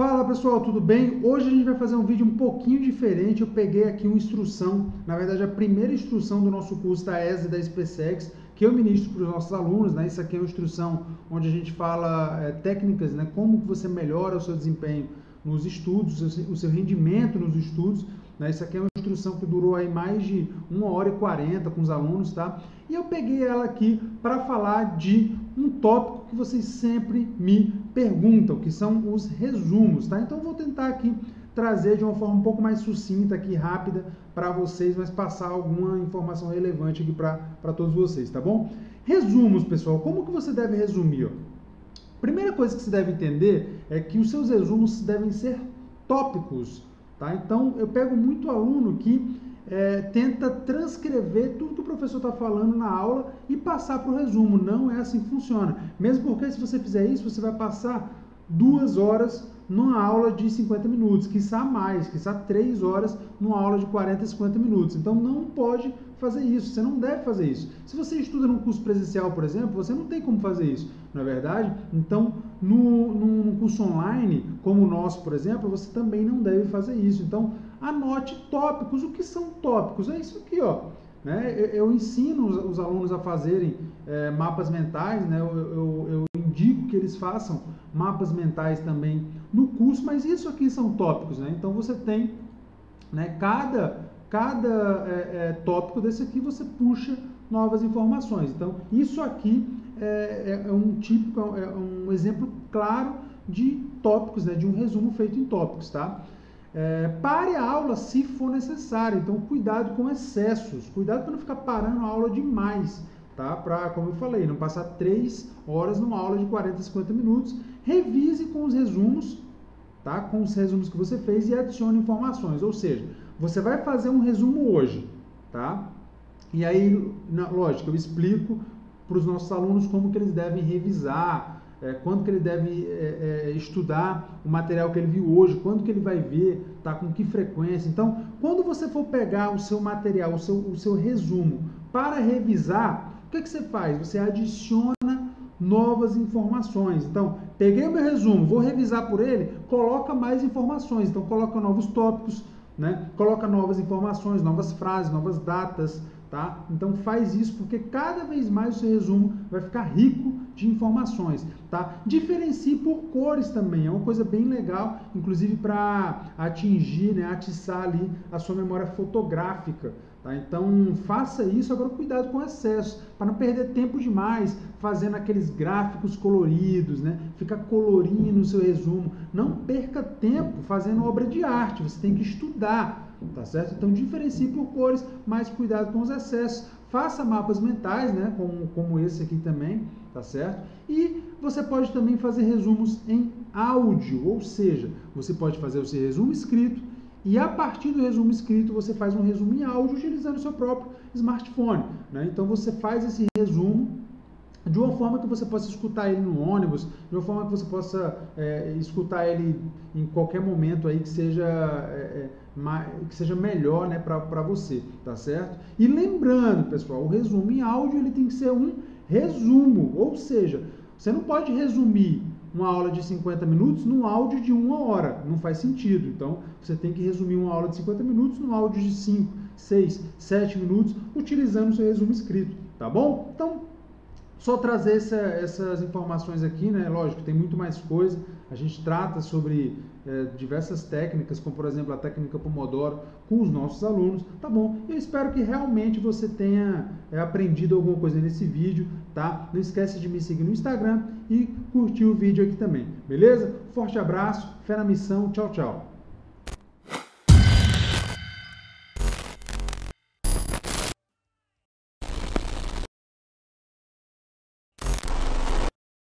Fala pessoal, tudo bem? Hoje a gente vai fazer um vídeo um pouquinho diferente. Eu peguei aqui uma instrução, na verdade a primeira instrução do nosso curso da ESA e da SpaceX, que eu ministro para os nossos alunos, né? Isso aqui é uma instrução onde a gente fala é, técnicas, né? Como você melhora o seu desempenho nos estudos, o seu rendimento nos estudos. Né? Isso aqui é uma instrução que durou aí mais de 1 hora e 40 com os alunos, tá? E eu peguei ela aqui para falar de um tópico que vocês sempre me perguntam, que são os resumos, tá? Então vou tentar aqui trazer de uma forma um pouco mais sucinta aqui, rápida, para vocês, mas passar alguma informação relevante aqui para todos vocês, tá bom? Resumos, pessoal. Como que você deve resumir? Ó? Primeira coisa que você deve entender é que os seus resumos devem ser tópicos, Tá? Então, eu pego muito aluno que é, tenta transcrever tudo que o professor está falando na aula e passar para o resumo. Não é assim que funciona. Mesmo porque, se você fizer isso, você vai passar duas horas numa aula de 50 minutos, quiçá mais, quiçá três horas numa aula de 40, 50 minutos. Então não pode fazer isso, você não deve fazer isso. Se você estuda num curso presencial, por exemplo, você não tem como fazer isso, não é verdade? Então, no, num curso online, como o nosso, por exemplo, você também não deve fazer isso. Então, anote tópicos. O que são tópicos? É isso aqui, ó. Né? Eu, ensino os, os, alunos a fazerem é, mapas mentais, né? eu, eu, eu indico que eles façam mapas mentais também no curso, mas isso aqui são tópicos, né? Então você tem, né, cada, cada é, é, tópico desse aqui você puxa novas informações. Então isso aqui é, é, é um típico, é um exemplo claro de tópicos, né, de um resumo feito em tópicos, tá? É, pare a aula se for necessário, então cuidado com excessos, cuidado para não ficar parando a aula demais tá? Para, como eu falei, não passar três horas numa aula de 40, 50 minutos. Revise com os resumos, tá? Com os resumos que você fez e adicione informações. Ou seja, você vai fazer um resumo hoje, tá? E aí, na, lógico, eu explico para os nossos alunos como que eles devem revisar, é, quando que ele deve é, é, estudar o material que ele viu hoje, quando que ele vai ver, tá, com que frequência. Então, quando você for pegar o seu material, o seu, o seu resumo para revisar, o que, que você faz? Você adiciona novas informações. Então, peguei o meu resumo, vou revisar por ele, coloca mais informações. Então, coloca novos tópicos, né? coloca novas informações, novas frases, novas datas, tá? Então, faz isso porque cada vez mais o seu resumo vai ficar rico de informações, tá? Diferencie por cores também, é uma coisa bem legal, inclusive para atingir, né, atiçar ali a sua memória fotográfica, Tá? Então faça isso, agora cuidado com excesso, para não perder tempo demais fazendo aqueles gráficos coloridos, né? ficar colorindo o seu resumo. Não perca tempo fazendo obra de arte, você tem que estudar, tá certo? Então diferencie por cores, mas cuidado com os excessos. Faça mapas mentais, né? como, como esse aqui também, tá certo? E você pode também fazer resumos em áudio, ou seja, você pode fazer o seu resumo escrito e a partir do resumo escrito, você faz um resumo em áudio utilizando o seu próprio smartphone. Né? Então você faz esse resumo de uma forma que você possa escutar ele no ônibus, de uma forma que você possa é, escutar ele em qualquer momento aí que seja, é, é que seja melhor né, para você, tá certo? E lembrando, pessoal, o resumo em áudio ele tem que ser um resumo, ou seja, você não pode resumir uma aula de 50 minutos num áudio de uma hora. Não faz sentido. Então, você tem que resumir uma aula de 50 minutos num áudio de 5, 6, 7 minutos, utilizando o seu resumo escrito. Tá bom? Então, só trazer essa, essas informações aqui, né? Lógico, tem muito mais coisa. A gente trata sobre é, diversas técnicas, como por exemplo a técnica Pomodoro, com os nossos alunos, tá bom? Eu espero que realmente você tenha é, aprendido alguma coisa nesse vídeo, tá? Não esquece de me seguir no Instagram e curtir o vídeo aqui também, beleza? Forte abraço, fé na missão, tchau, tchau.